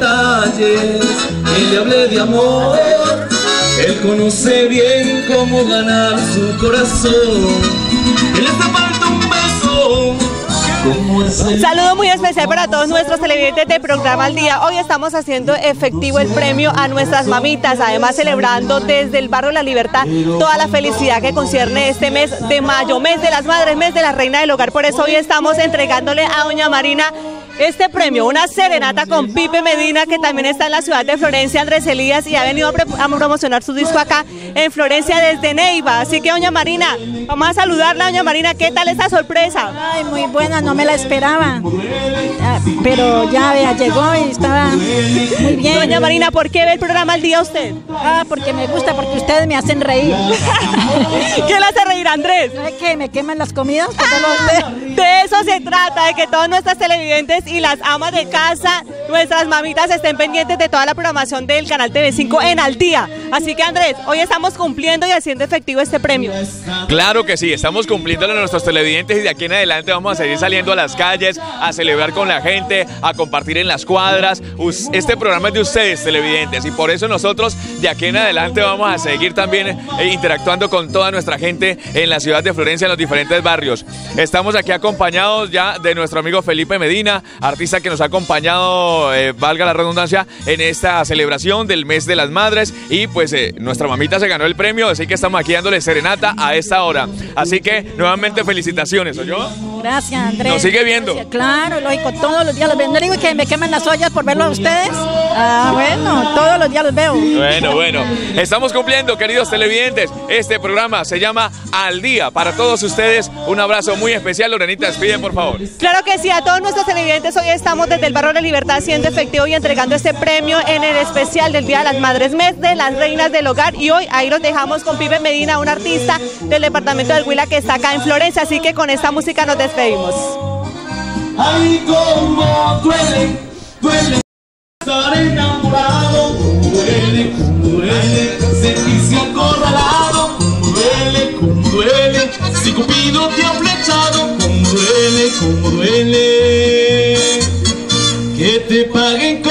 calles y le hablé de amor. Él conoce bien cómo ganar su corazón. Él está falta un beso. Un saludo muy especial para todos nuestros televidentes de programa al día. Hoy estamos haciendo efectivo el premio a nuestras mamitas, además celebrando desde el barrio La Libertad toda la felicidad que concierne este mes de mayo, mes de las madres, mes de la reina del hogar. Por eso hoy estamos entregándole a doña Marina este premio, una serenata con Pipe Medina, que también está en la ciudad de Florencia, Andrés Elías, y ha venido a, promocionar su disco acá en Florencia desde Neiva. Así que, doña Marina, vamos a saludarla, doña Marina, ¿qué tal esta sorpresa? Ay, muy buena, no me la esperaba, ah, pero ya vea, llegó y estaba muy bien. Doña Marina, ¿por qué ve el programa al día usted? Ah, porque me gusta, porque ustedes me hacen reír. ¿Qué le hace reír, Andrés? ¿Sabe que me queman las comidas? de eso se trata, de que todos nuestras televidentes y las amas de casa, nuestras mamitas estén pendientes de toda la programación del canal TV5 en Al Día. Así que Andrés, hoy estamos cumpliendo y haciendo efectivo este premio. Claro que sí, estamos cumpliéndolo a nuestros televidentes y de aquí en adelante vamos a seguir saliendo a las calles, a celebrar con la gente, a compartir en las cuadras. Este programa es de ustedes, televidentes, y por eso nosotros de aquí en adelante vamos a seguir también eh, interactuando con toda nuestra gente en la ciudad de Florencia, en los diferentes barrios. Estamos aquí acompañados ya de nuestro amigo Felipe Medina, artista que nos ha acompañado, eh, valga la redundancia, en esta celebración del mes de las madres. Y pues eh, nuestra mamita se ganó el premio, así que estamos aquí dándole serenata a esta hora. Así que nuevamente felicitaciones, ¿o yo? Gracias, Andrés. ¿Nos sigue viendo? Claro, lógico, todos los días los veo. No digo que me queman las ollas por verlo a ustedes. Ah, bueno, todos los días los veo. Bueno, bueno. Estamos cumpliendo, queridos televidentes. Este programa se llama Al Día. Para todos ustedes, un abrazo muy especial. Lorenita, despide, por favor. Claro que sí, a todos nuestros televidentes. Hoy estamos desde el Barrio de Libertad haciendo efectivo y entregando este premio en el especial del Día de las Madres, mes de las reinas del hogar. Y hoy ahí los dejamos con Pibe Medina, un artista del departamento del Huila que está acá en Florencia. Así que con esta música nos despedimos. départs